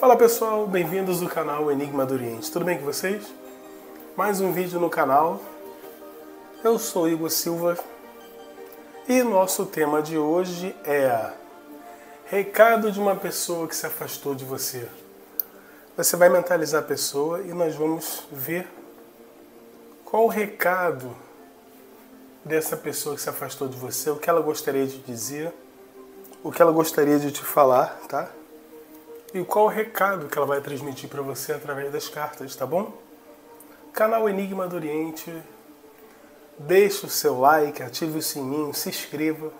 Fala pessoal, bem-vindos ao canal Enigma do Oriente. Tudo bem com vocês? Mais um vídeo no canal. Eu sou Igor Silva e nosso tema de hoje é recado de uma pessoa que se afastou de você. Você vai mentalizar a pessoa e nós vamos ver qual o recado dessa pessoa que se afastou de você, o que ela gostaria de dizer, o que ela gostaria de te falar, tá? E qual o recado que ela vai transmitir para você através das cartas, tá bom? Canal Enigma do Oriente, deixe o seu like, ative o sininho, se inscreva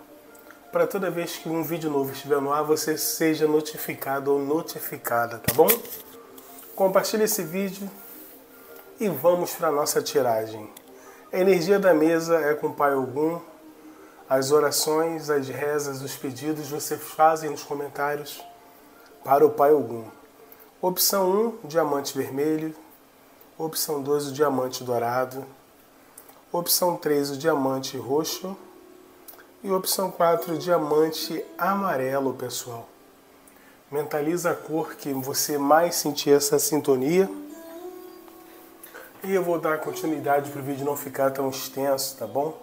para toda vez que um vídeo novo estiver no ar você seja notificado ou notificada, tá bom? Compartilhe esse vídeo e vamos para a nossa tiragem. A energia da mesa é com o Pai Ogum. As orações, as rezas, os pedidos você fazem nos comentários para o Pai Ogum. Opção 1, diamante vermelho. Opção 2, o diamante dourado. Opção 3, o diamante roxo. E opção 4, o diamante amarelo, pessoal. Mentaliza a cor que você mais sentir essa sintonia. E eu vou dar continuidade para o vídeo não ficar tão extenso, tá bom?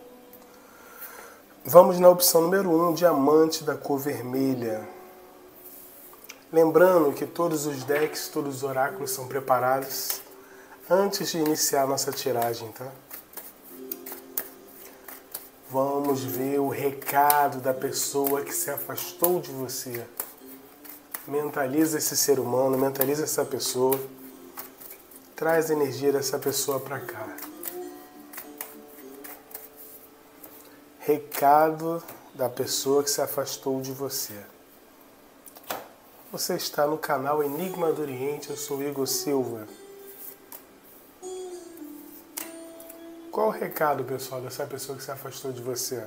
Vamos na opção número 1, um, diamante da cor vermelha. Lembrando que todos os decks, todos os oráculos são preparados antes de iniciar nossa tiragem, tá? Vamos ver o recado da pessoa que se afastou de você. Mentaliza esse ser humano, mentaliza essa pessoa Traz a energia dessa pessoa para cá. Recado da pessoa que se afastou de você. Você está no canal Enigma do Oriente, eu sou Igor Silva. Qual o recado, pessoal, dessa pessoa que se afastou de você?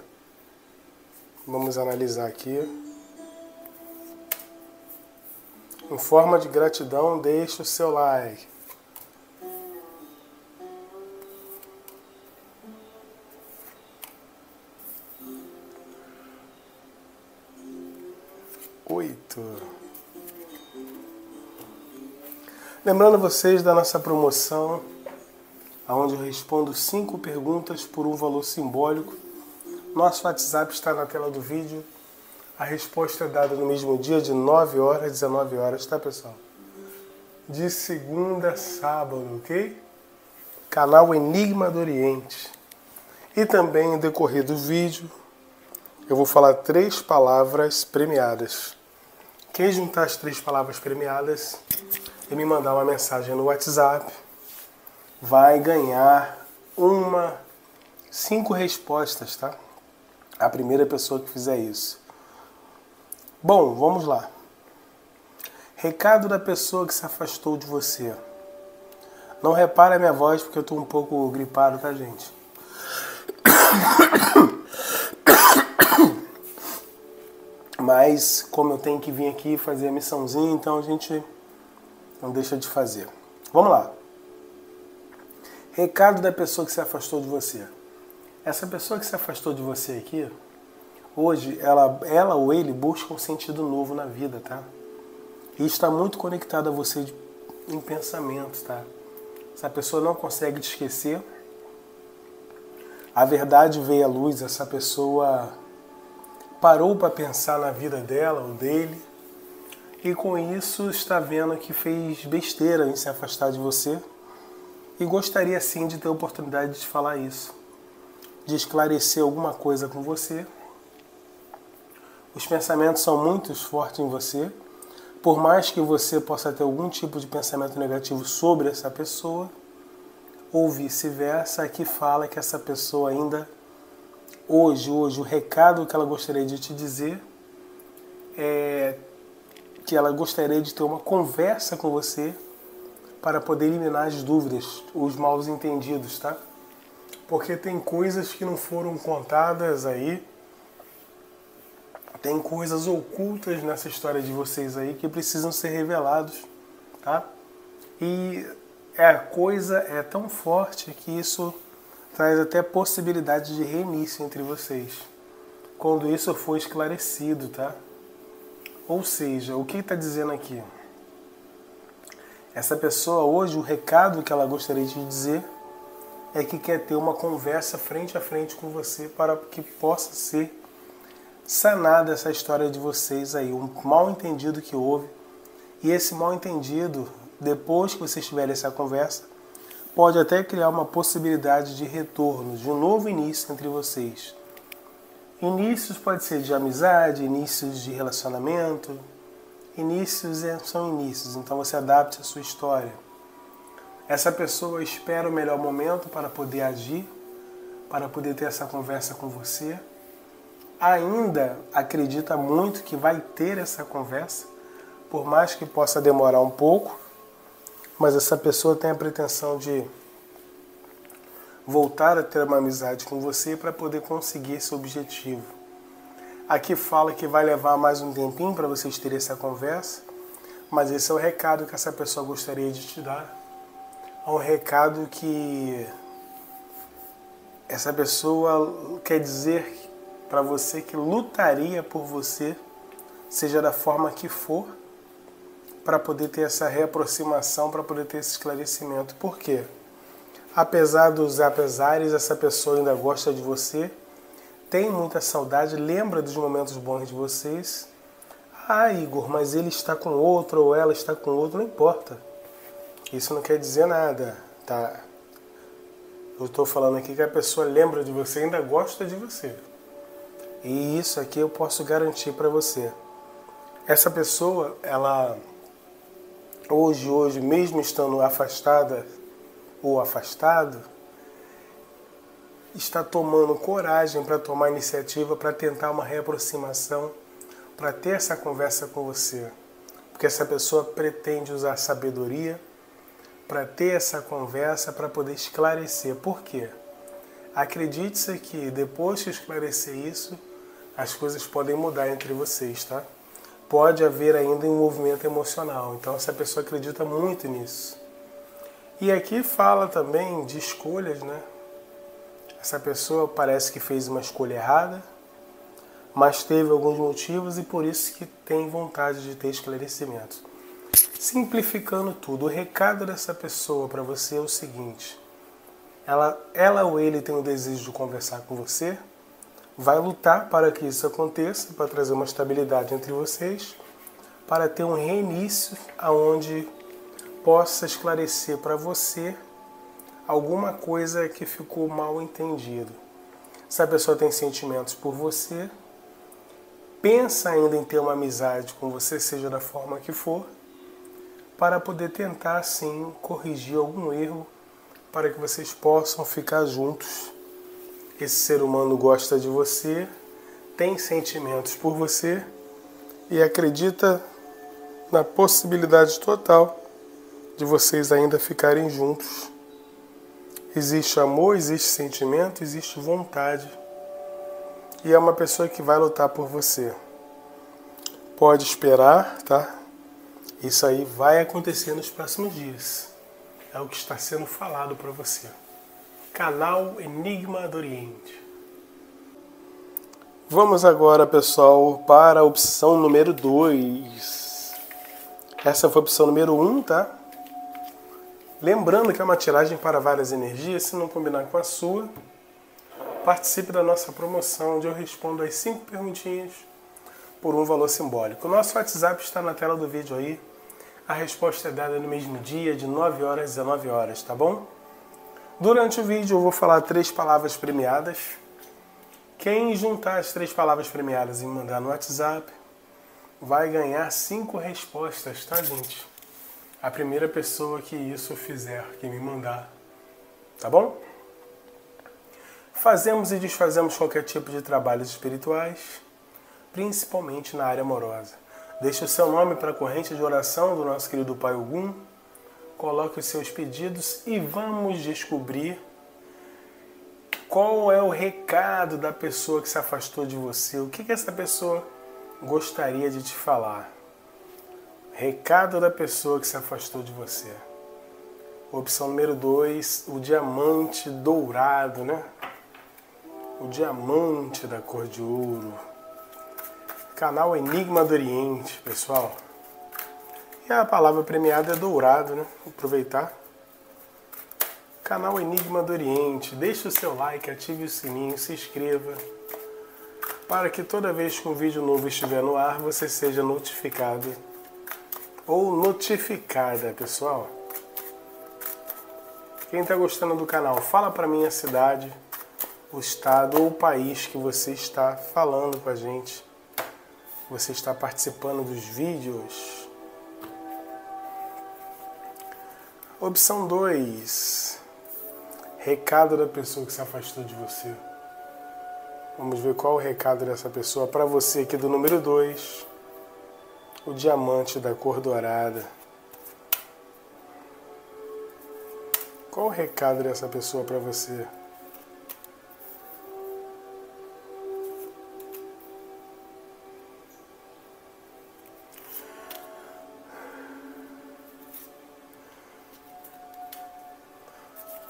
Vamos analisar aqui. Em forma de gratidão, deixe o seu like. oito. Lembrando vocês da nossa promoção, onde eu respondo cinco perguntas por um valor simbólico. Nosso WhatsApp está na tela do vídeo. A resposta é dada no mesmo dia, de 9 horas às 19 horas, tá pessoal? De segunda a sábado, ok? Canal Enigma do Oriente. E também, no decorrer do vídeo, eu vou falar três palavras premiadas. Quem juntar as três palavras premiadas e me mandar uma mensagem no WhatsApp vai ganhar uma cinco respostas, tá? A primeira pessoa que fizer isso. Bom, vamos lá. Recado da pessoa que se afastou de você. Não repare a minha voz porque eu estou um pouco gripado, tá, gente? Mas como eu tenho que vir aqui fazer a missãozinha, então a gente não deixa de fazer. Vamos lá. Recado da pessoa que se afastou de você. Essa pessoa que se afastou de você aqui, hoje ela, ela ou ele busca um sentido novo na vida, tá? E está muito conectado a você em pensamentos, tá? Essa pessoa não consegue te esquecer. A verdade veio à luz, essa pessoa parou para pensar na vida dela ou dele e com isso está vendo que fez besteira em se afastar de você. E gostaria sim de ter a oportunidade de falar isso, de esclarecer alguma coisa com você. Os pensamentos são muito fortes em você, por mais que você possa ter algum tipo de pensamento negativo sobre essa pessoa, ou vice-versa, aqui fala que essa pessoa ainda hoje, hoje, o recado que ela gostaria de te dizer é que ela gostaria de ter uma conversa com você para poder eliminar as dúvidas, os maus entendidos, tá? Porque tem coisas que não foram contadas aí, tem coisas ocultas nessa história de vocês aí que precisam ser revelados, tá? E é, a coisa é tão forte que isso traz até possibilidade de reinício entre vocês, quando isso for esclarecido, tá? Ou seja, o que está dizendo aqui? Essa pessoa hoje, o recado que ela gostaria de dizer é que quer ter uma conversa frente a frente com você para que possa ser sanada essa história de vocês aí, um mal entendido que houve. E esse mal entendido, depois que vocês tiverem essa conversa, pode até criar uma possibilidade de retorno, de um novo início entre vocês. Inícios pode ser de amizade, inícios de relacionamento. Inícios é, são inícios, então você adapte a sua história. Essa pessoa espera o melhor momento para poder agir, para poder ter essa conversa com você. Ainda acredita muito que vai ter essa conversa, por mais que possa demorar um pouco, mas essa pessoa tem a pretensão de voltar a ter uma amizade com você para poder conseguir esse objetivo. Aqui fala que vai levar mais um tempinho para vocês terem essa conversa, mas esse é o recado que essa pessoa gostaria de te dar. É um recado que essa pessoa quer dizer para você que lutaria por você, seja da forma que for, para poder ter essa reaproximação, para poder ter esse esclarecimento. Por quê? Apesar dos apesares, essa pessoa ainda gosta de você, tem muita saudade, lembra dos momentos bons de vocês. Ah, Igor, mas ele está com outro ou ela está com outro, não importa. Isso não quer dizer nada, tá? Eu estou falando aqui que a pessoa lembra de você, ainda gosta de você. E isso aqui eu posso garantir para você. Essa pessoa, ela hoje, hoje, mesmo estando afastada ou afastado, está tomando coragem para tomar iniciativa para tentar uma reaproximação, para ter essa conversa com você. Porque essa pessoa pretende usar sabedoria para ter essa conversa, para poder esclarecer. Por quê? Acredite-se que depois que esclarecer isso, as coisas podem mudar entre vocês, tá? Pode haver ainda um movimento emocional. Então essa pessoa acredita muito nisso. E aqui fala também de escolhas, né? Essa pessoa parece que fez uma escolha errada, mas teve alguns motivos e por isso que tem vontade de ter esclarecimentos. Simplificando tudo, o recado dessa pessoa para você é o seguinte: ela, ela ou ele tem o desejo de conversar com você, vai lutar para que isso aconteça, para trazer uma estabilidade entre vocês, para ter um reinício aonde possa esclarecer para você alguma coisa que ficou mal entendido. Se a pessoa tem sentimentos por você, pensa ainda em ter uma amizade com você, seja da forma que for, para poder tentar sim corrigir algum erro para que vocês possam ficar juntos. Esse ser humano gosta de você, tem sentimentos por você e acredita na possibilidade total de vocês ainda ficarem juntos. Existe amor, existe sentimento, existe vontade. E é uma pessoa que vai lutar por você. Pode esperar, tá? Isso aí vai acontecer nos próximos dias. É o que está sendo falado para você. Canal Enigma do Oriente. Vamos agora, pessoal, para a opção número 2. Essa foi a opção número 1, um, tá? Lembrando que é uma tiragem para várias energias, se não combinar com a sua, participe da nossa promoção, onde eu respondo as 5 perguntinhas por um valor simbólico. O nosso WhatsApp está na tela do vídeo aí. A resposta é dada no mesmo dia, de 9 horas às 19 horas, tá bom? Durante o vídeo eu vou falar três palavras premiadas. Quem juntar as três palavras premiadas e mandar no WhatsApp vai ganhar cinco respostas, tá, gente? A primeira pessoa que isso fizer, que me mandar. Tá bom? Fazemos e desfazemos qualquer tipo de trabalhos espirituais, principalmente na área amorosa. Deixe o seu nome para a corrente de oração do nosso querido Pai Ogum. Coloque os seus pedidos e vamos descobrir qual é o recado da pessoa que se afastou de você. O que, que essa pessoa gostaria de te falar? Recado da pessoa que se afastou de você. Opção número 2, o diamante dourado, né? O diamante da cor de ouro. Canal Enigma do Oriente, pessoal. E a palavra premiada é dourado, né? Aproveitar. Canal Enigma do Oriente. Deixe o seu like, ative o sininho, se inscreva. Para que toda vez que um vídeo novo estiver no ar, você seja notificado. Ou notificada, pessoal. Quem está gostando do canal, fala para mim a cidade, o estado ou o país que você está falando com a gente. Você está participando dos vídeos. Opção 2. Recado da pessoa que se afastou de você. Vamos ver qual o recado dessa pessoa para você aqui do número 2. O diamante da cor dourada. Qual o recado dessa pessoa para você?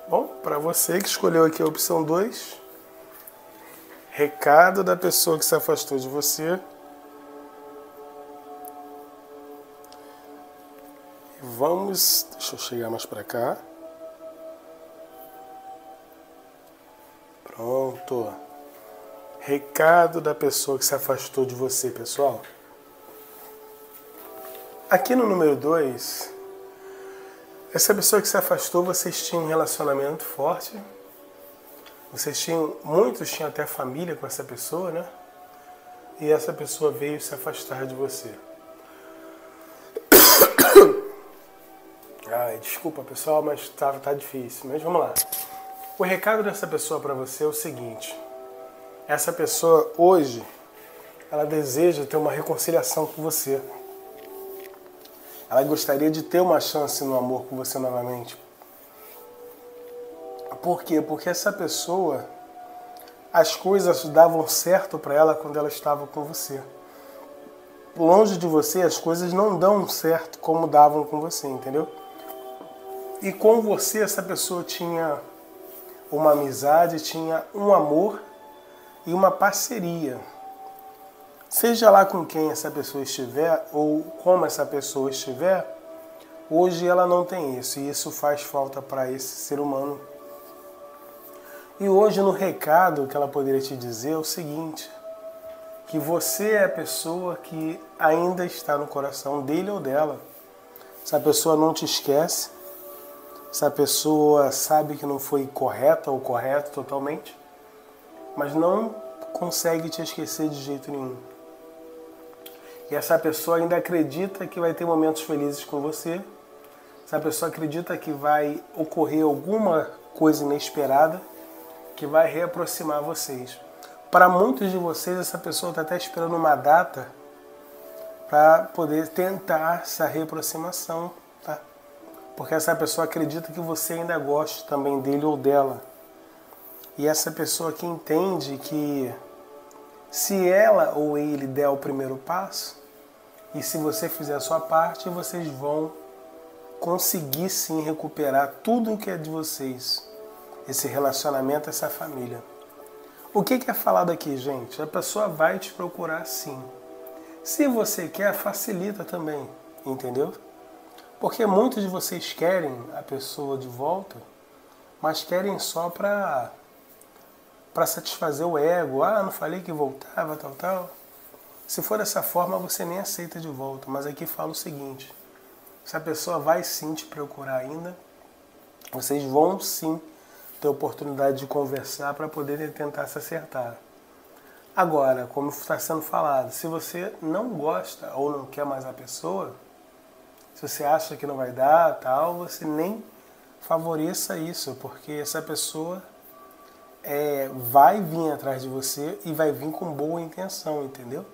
Bom, para você que escolheu aqui a opção 2, recado da pessoa que se afastou de você. Deixa eu chegar mais para cá. Pronto. Recado da pessoa que se afastou de você, pessoal. Aqui no número 2, essa pessoa que se afastou, vocês tinham um relacionamento forte. Vocês tinham, muitos tinham até família com essa pessoa, né? E essa pessoa veio se afastar de você. Desculpa pessoal, mas tá, tá difícil. Mas vamos lá. O recado dessa pessoa para você é o seguinte: essa pessoa hoje, ela deseja ter uma reconciliação com você. Ela gostaria de ter uma chance no amor com você novamente. Por quê? Porque essa pessoa, as coisas davam certo para ela quando ela estava com você. Longe de você, as coisas não dão certo como davam com você, entendeu? E com você, essa pessoa tinha uma amizade, tinha um amor e uma parceria. Seja lá com quem essa pessoa estiver ou como essa pessoa estiver, hoje ela não tem isso e isso faz falta para esse ser humano. E hoje no recado que ela poderia te dizer é o seguinte: que você é a pessoa que ainda está no coração dele ou dela. Se a pessoa não te esquece, se a pessoa sabe que não foi correta ou correto totalmente, mas não consegue te esquecer de jeito nenhum. E essa pessoa ainda acredita que vai ter momentos felizes com você. Essa pessoa acredita que vai ocorrer alguma coisa inesperada que vai reaproximar vocês. Para muitos de vocês, essa pessoa está até esperando uma data para poder tentar essa reaproximação? Porque essa pessoa acredita que você ainda gosta também dele ou dela. E essa pessoa que entende que se ela ou ele der o primeiro passo, e se você fizer a sua parte, vocês vão conseguir sim recuperar tudo o que é de vocês. Esse relacionamento, essa família. O que é falado aqui, gente? A pessoa vai te procurar sim. Se você quer, facilita também, entendeu? Porque muitos de vocês querem a pessoa de volta, mas querem só para para satisfazer o ego. Ah, não falei que voltava, tal, tal. Se for dessa forma, você nem aceita de volta. Mas aqui fala o seguinte: se a pessoa vai sim te procurar ainda, vocês vão sim ter oportunidade de conversar para poder tentar se acertar. Agora, como está sendo falado, se você não gosta ou não quer mais a pessoa, se você acha que não vai dar, tal, você nem favoreça isso, porque essa pessoa é, vai vir atrás de você e vai vir com boa intenção, entendeu?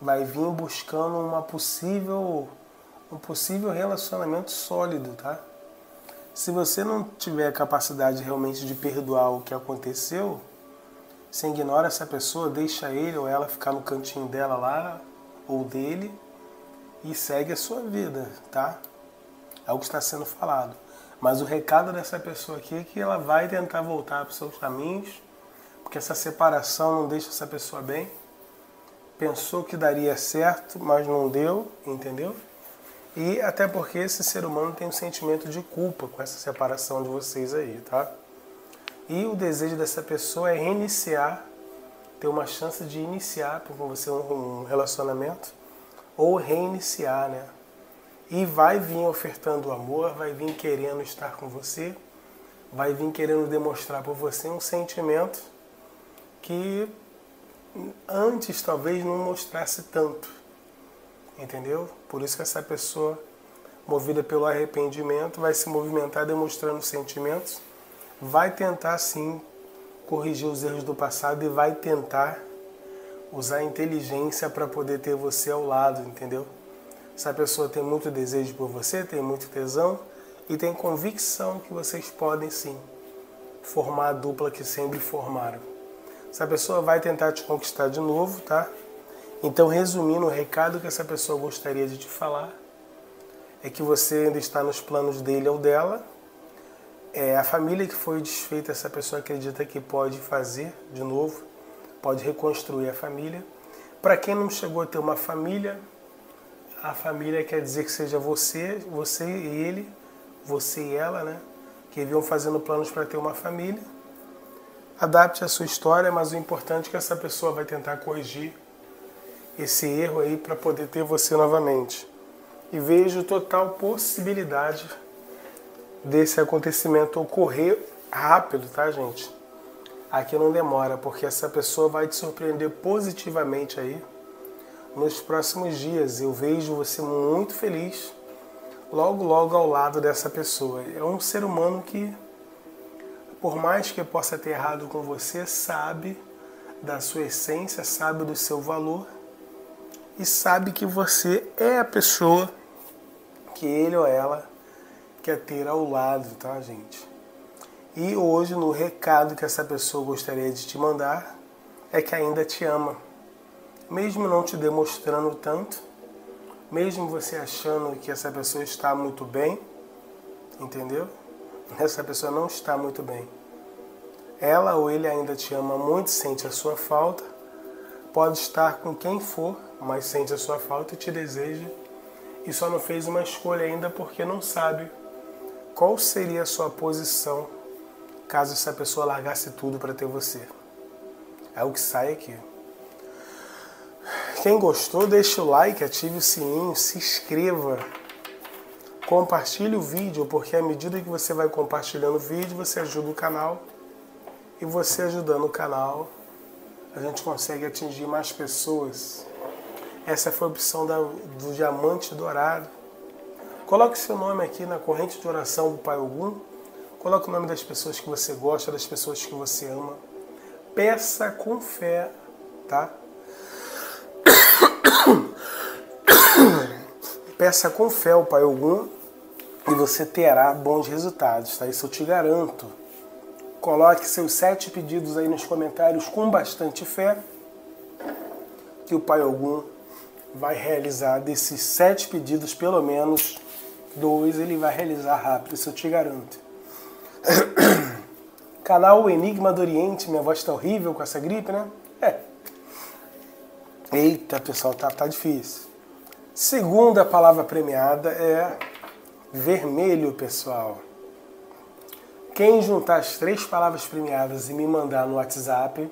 vai vir buscando uma possível, um possível relacionamento sólido, tá? Se você não tiver a capacidade realmente de perdoar o que aconteceu, você ignora essa pessoa, deixa ele ou ela ficar no cantinho dela lá, ou dele, e segue a sua vida, tá? É o que está sendo falado. Mas o recado dessa pessoa aqui é que ela vai tentar voltar para os seus caminhos, porque essa separação não deixa essa pessoa bem pensou que daria certo, mas não deu, entendeu? E até porque esse ser humano tem um sentimento de culpa com essa separação de vocês aí, tá? E o desejo dessa pessoa é reiniciar, ter uma chance de iniciar com você um relacionamento ou reiniciar, né? E vai vir ofertando amor, vai vir querendo estar com você, vai vir querendo demonstrar por você um sentimento que antes talvez não mostrasse tanto. Entendeu? Por isso que essa pessoa, movida pelo arrependimento, vai se movimentar demonstrando sentimentos, vai tentar sim corrigir os erros do passado e vai tentar usar a inteligência para poder ter você ao lado, entendeu? Essa pessoa tem muito desejo por você, tem muito tesão e tem convicção que vocês podem sim formar a dupla que sempre formaram. Essa pessoa vai tentar te conquistar de novo, tá? Então, resumindo, o recado que essa pessoa gostaria de te falar é que você ainda está nos planos dele ou dela. É, a família que foi desfeita, essa pessoa acredita que pode fazer de novo, pode reconstruir a família. Para quem não chegou a ter uma família, a família quer dizer que seja você, você e ele, você e ela, né? Que vinham fazendo planos para ter uma família. Adapte a sua história, mas o importante é que essa pessoa vai tentar corrigir esse erro aí para poder ter você novamente. E vejo total possibilidade desse acontecimento ocorrer rápido, tá, gente? Aqui não demora, porque essa pessoa vai te surpreender positivamente aí nos próximos dias. Eu vejo você muito feliz logo, logo ao lado dessa pessoa. É um ser humano que, por mais que possa ter errado com você, sabe da sua essência, sabe do seu valor e sabe que você é a pessoa que ele ou ela quer ter ao lado, tá, gente? E hoje, no recado que essa pessoa gostaria de te mandar, é que ainda te ama. Mesmo não te demonstrando tanto, mesmo você achando que essa pessoa está muito bem, entendeu? Essa pessoa não está muito bem. Ela ou ele ainda te ama muito, sente a sua falta, pode estar com quem for, mas sente a sua falta e te deseja e só não fez uma escolha ainda porque não sabe qual seria a sua posição caso essa pessoa largasse tudo para ter você. É o que sai aqui. Quem gostou, deixa o like, ative o sininho, se inscreva. Compartilhe o vídeo, porque à medida que você vai compartilhando o vídeo, você ajuda o canal. E você ajudando o canal, a gente consegue atingir mais pessoas essa foi a opção da, do diamante dourado. Coloque seu nome aqui na corrente de oração do Pai Ogum. Coloque o nome das pessoas que você gosta, das pessoas que você ama. Peça com fé, tá? Peça com fé ao Pai Ogum e você terá bons resultados, tá? Isso eu te garanto. Coloque seus sete pedidos aí nos comentários com bastante fé que o Pai Ogum vai realizar desses sete pedidos, pelo menos dois ele vai realizar rápido, isso eu te garanto. Canal Enigma do Oriente, minha voz tá horrível com essa gripe, né? É. Eita, pessoal, tá, tá difícil. Segunda palavra premiada é vermelho, pessoal. Quem juntar as três palavras premiadas e me mandar no WhatsApp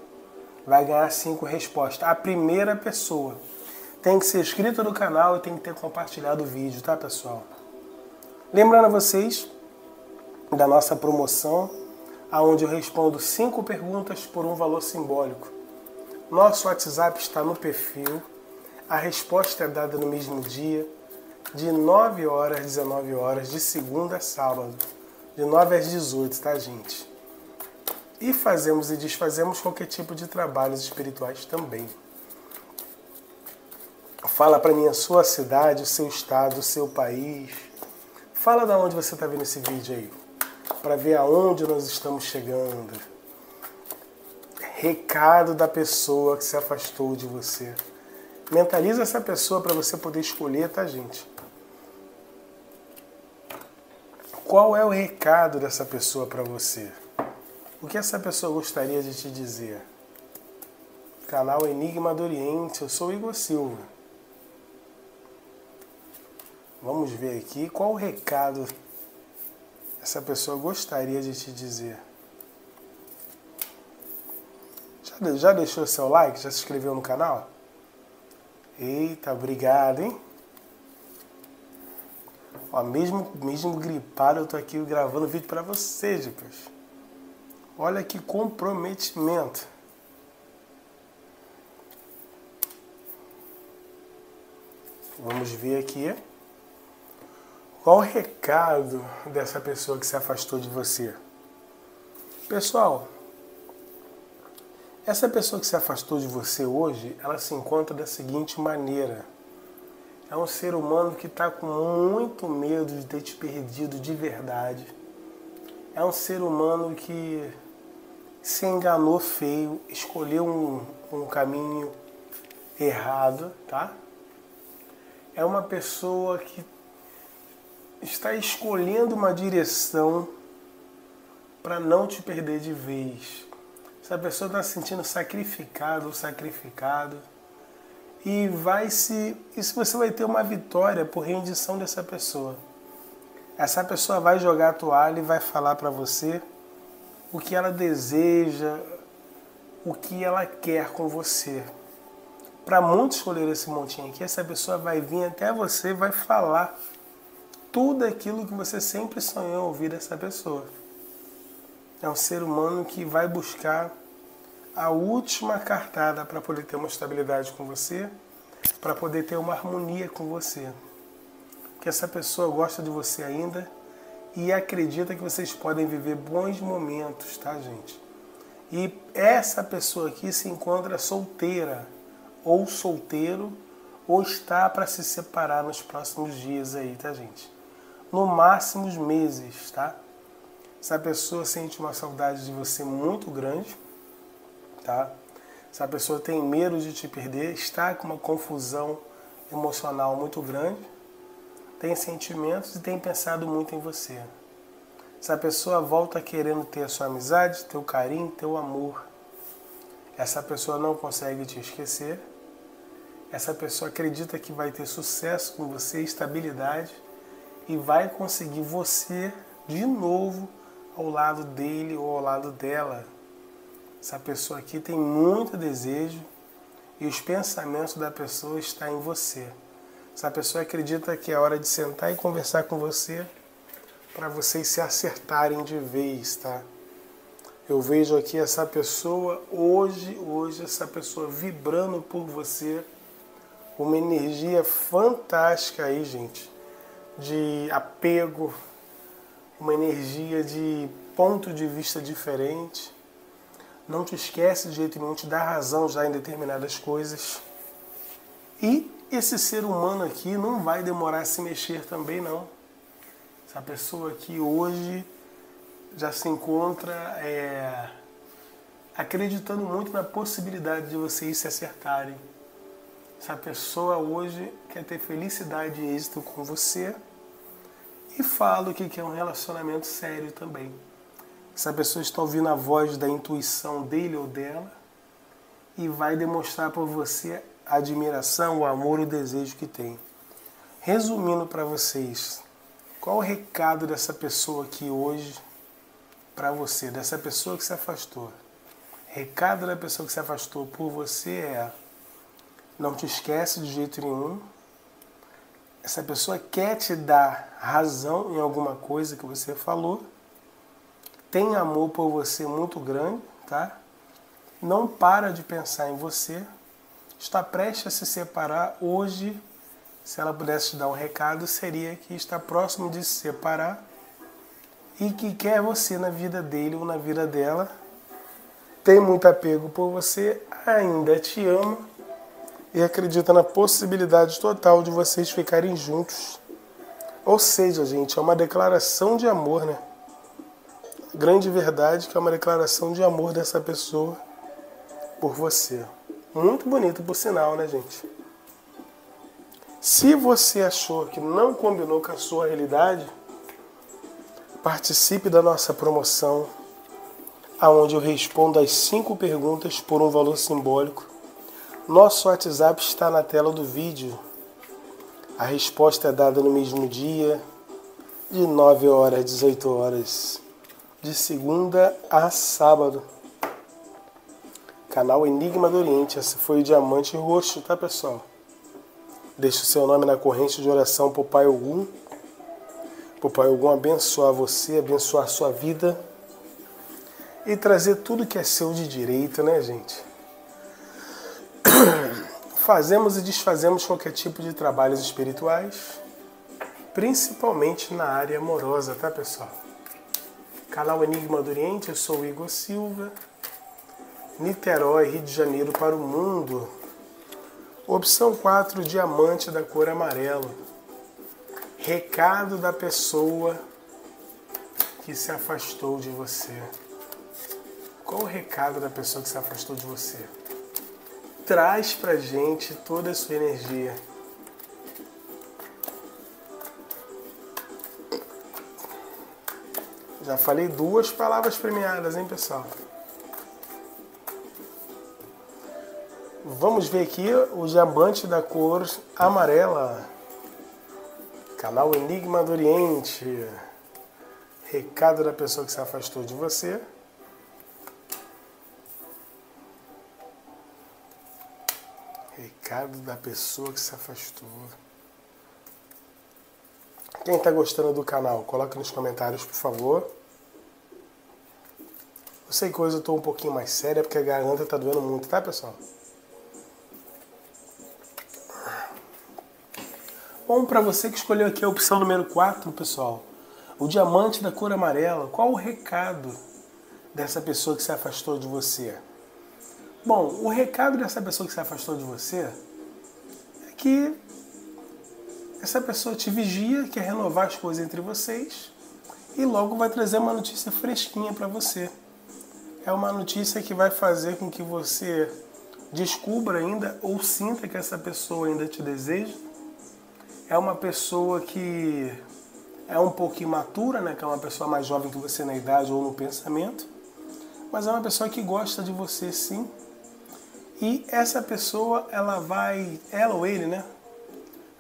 vai ganhar cinco respostas. A primeira pessoa tem que ser inscrito no canal e tem que ter compartilhado o vídeo, tá pessoal? Lembrando a vocês da nossa promoção, aonde eu respondo cinco perguntas por um valor simbólico. Nosso WhatsApp está no perfil, a resposta é dada no mesmo dia, de 9 horas às 19 horas, de segunda a sábado, de 9 às 18, tá gente? E fazemos e desfazemos qualquer tipo de trabalhos espirituais também. Fala para mim a sua cidade, o seu estado, o seu país. Fala da onde você está vendo esse vídeo aí, para ver aonde nós estamos chegando. Recado da pessoa que se afastou de você. Mentaliza essa pessoa para você poder escolher, tá, gente? Qual é o recado dessa pessoa para você? O que essa pessoa gostaria de te dizer? Canal Enigma do Oriente, eu sou Igor Silva. Vamos ver aqui qual o recado essa pessoa gostaria de te dizer. Já, já deixou seu like? Já se inscreveu no canal? Eita, obrigado, hein? Ó, mesmo, mesmo gripado, eu tô aqui gravando vídeo para vocês, dicas. Olha que comprometimento. Vamos ver aqui. Qual o recado dessa pessoa que se afastou de você? Pessoal, essa pessoa que se afastou de você hoje, ela se encontra da seguinte maneira. É um ser humano que está com muito medo de ter te perdido de verdade. É um ser humano que se enganou feio, escolheu um, um caminho errado, tá? É uma pessoa que está escolhendo uma direção para não te perder de vez. Essa pessoa está se sentindo sacrificado ou sacrificado e vai se isso você vai ter uma vitória por rendição dessa pessoa. Essa pessoa vai jogar a toalha e vai falar para você o que ela deseja, o que ela quer com você. Para muitos escolher esse montinho aqui, essa pessoa vai vir até você vai falar tudo aquilo que você sempre sonhou ouvir dessa pessoa. É um ser humano que vai buscar a última cartada para poder ter uma estabilidade com você, para poder ter uma harmonia com você. Que essa pessoa gosta de você ainda e acredita que vocês podem viver bons momentos, tá, gente? E essa pessoa aqui se encontra solteira ou solteiro ou está para se separar nos próximos dias aí, tá, gente? No máximo os meses, tá? Essa pessoa sente uma saudade de você muito grande, tá? Essa pessoa tem medo de te perder, está com uma confusão emocional muito grande, tem sentimentos e tem pensado muito em você. Essa pessoa volta querendo ter a sua amizade, teu carinho, teu amor. Essa pessoa não consegue te esquecer. Essa pessoa acredita que vai ter sucesso com você, estabilidade e vai conseguir você de novo ao lado dele ou ao lado dela. Essa pessoa aqui tem muito desejo e os pensamentos da pessoa estão em você. Essa pessoa acredita que é hora de sentar e conversar com você para vocês se acertarem de vez, tá? Eu vejo aqui essa pessoa hoje, hoje essa pessoa vibrando por você, uma energia fantástica aí, gente de apego, uma energia de ponto de vista diferente. Não te esquece de jeito nenhum, te dá razão já em determinadas coisas. E esse ser humano aqui não vai demorar a se mexer também, não. Essa pessoa aqui hoje já se encontra é, acreditando muito na possibilidade de vocês se acertarem. Essa pessoa hoje quer ter felicidade e êxito com você e fala o que é um relacionamento sério também. Essa pessoa está ouvindo a voz da intuição dele ou dela e vai demonstrar para você a admiração, o amor, o desejo que tem. Resumindo para vocês, qual o recado dessa pessoa aqui hoje para você, dessa pessoa que se afastou? Recado da pessoa que se afastou por você é não te esquece de jeito nenhum. Essa pessoa quer te dar razão em alguma coisa que você falou. Tem amor por você muito grande, tá? Não para de pensar em você. Está prestes a se separar hoje. Se ela pudesse te dar um recado, seria que está próximo de se separar e que quer você na vida dele ou na vida dela. Tem muito apego por você, ainda te ama e acredita na possibilidade total de vocês ficarem juntos. Ou seja, gente, é uma declaração de amor, né? Grande verdade que é uma declaração de amor dessa pessoa por você. Muito bonito, por sinal, né, gente? Se você achou que não combinou com a sua realidade, participe da nossa promoção, aonde eu respondo as cinco perguntas por um valor simbólico nosso WhatsApp está na tela do vídeo. A resposta é dada no mesmo dia, de 9 horas às 18 horas, de segunda a sábado. Canal Enigma do Oriente, esse foi o diamante roxo, tá pessoal? Deixe o seu nome na corrente de oração para o Pai Ogum. Para o Pai Ogum abençoar você, abençoar a sua vida e trazer tudo que é seu de direito, né, gente? Fazemos e desfazemos qualquer tipo de trabalhos espirituais, principalmente na área amorosa, tá, pessoal? Canal Enigma do Oriente, eu sou Igor Silva. Niterói, Rio de Janeiro para o mundo. Opção 4, diamante da cor amarelo. Recado da pessoa que se afastou de você. Qual o recado da pessoa que se afastou de você? Traz pra gente toda a sua energia. Já falei duas palavras premiadas, hein, pessoal? Vamos ver aqui o diamante da cor amarela. Canal Enigma do Oriente. Recado da pessoa que se afastou de você. Recado da pessoa que se afastou. Quem está gostando do canal, coloque nos comentários, por favor. Eu sei que hoje eu estou um pouquinho mais séria porque a garganta está doendo muito, tá pessoal? Bom, para você que escolheu aqui a opção número 4, pessoal, o diamante da cor amarela, qual o recado dessa pessoa que se afastou de você? Bom, o recado dessa pessoa que se afastou de você é que essa pessoa te vigia, quer renovar as coisas entre vocês e logo vai trazer uma notícia fresquinha para você. É uma notícia que vai fazer com que você descubra ainda ou sinta que essa pessoa ainda te deseja é uma pessoa que é um pouco imatura, né? que é uma pessoa mais jovem que você na idade ou no pensamento, mas é uma pessoa que gosta de você sim. E essa pessoa, ela vai, ela ou ele, né?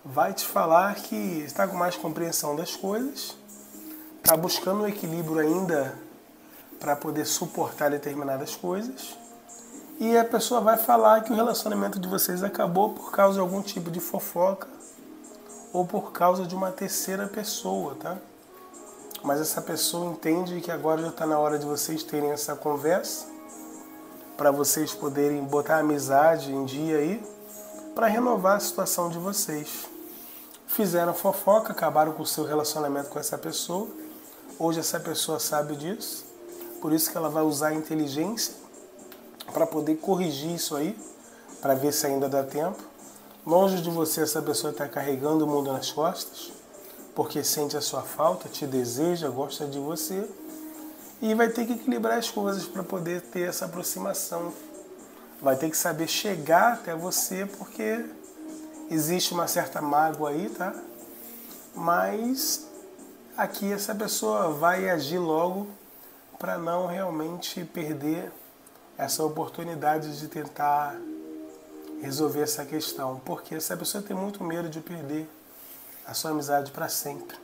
Vai te falar que está com mais compreensão das coisas, está buscando um equilíbrio ainda para poder suportar determinadas coisas. E a pessoa vai falar que o relacionamento de vocês acabou por causa de algum tipo de fofoca ou por causa de uma terceira pessoa, tá? Mas essa pessoa entende que agora já está na hora de vocês terem essa conversa, para vocês poderem botar amizade em dia aí, para renovar a situação de vocês. Fizeram fofoca, acabaram com o seu relacionamento com essa pessoa. Hoje essa pessoa sabe disso, por isso que ela vai usar a inteligência para poder corrigir isso aí, para ver se ainda dá tempo Longe de você, essa pessoa está carregando o mundo nas costas, porque sente a sua falta, te deseja, gosta de você, e vai ter que equilibrar as coisas para poder ter essa aproximação. Vai ter que saber chegar até você, porque existe uma certa mágoa aí, tá? Mas aqui essa pessoa vai agir logo para não realmente perder essa oportunidade de tentar resolver essa questão, porque essa pessoa tem muito medo de perder a sua amizade para sempre.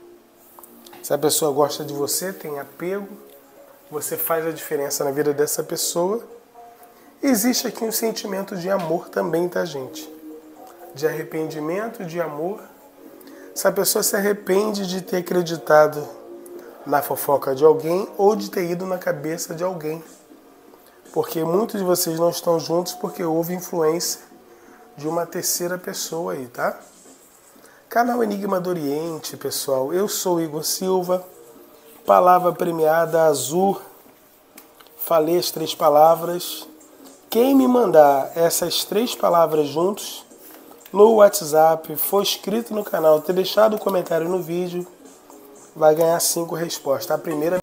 Se a pessoa gosta de você, tem apego, você faz a diferença na vida dessa pessoa. Existe aqui um sentimento de amor também, tá, gente? De arrependimento, de amor. Se a pessoa se arrepende de ter acreditado na fofoca de alguém ou de ter ido na cabeça de alguém. Porque muitos de vocês não estão juntos porque houve influência de uma terceira pessoa aí, tá? Canal Enigma do Oriente, pessoal. Eu sou Igor Silva. Palavra premiada azul. Falei as três palavras. Quem me mandar essas três palavras juntos no WhatsApp, for inscrito no canal, ter deixado o um comentário no vídeo, vai ganhar cinco respostas. A primeira